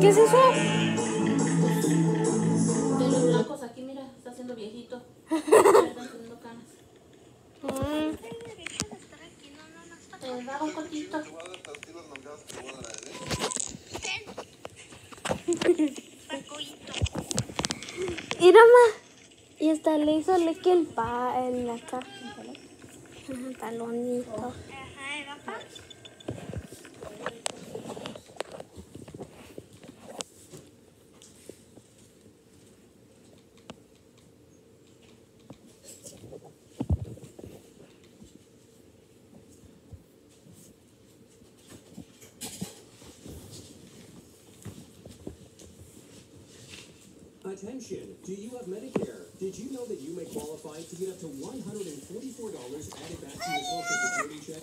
¿Qué es eso? Un cotito. Mira, ma. Y hasta le hizo leque el pa en la caja. Ajá, Attention, do you have Medicare? Did you know that you may qualify to get up to $144 added back to your Social Security check?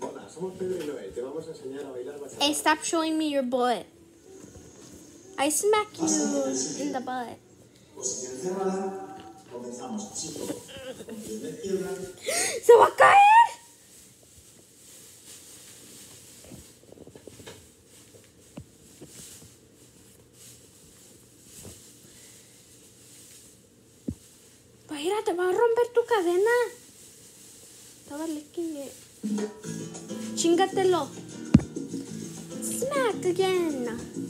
Hola, somos Pedro y Noé. Te vamos a enseñar a bailar bachata. Hey, stop showing me your butt. I smack you in the butt. Mira, te va a romper tu cadena. Licking it. Chingatelo. Smack again.